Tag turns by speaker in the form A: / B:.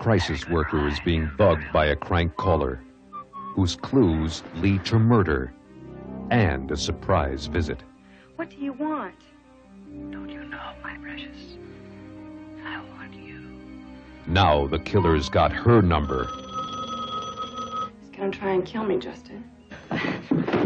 A: crisis worker is being bugged by a crank caller, whose clues lead to murder and a surprise visit.
B: What do you want?
C: Don't you know, my precious? I want you.
A: Now the killer's got her number.
B: He's gonna try and kill me, Justin.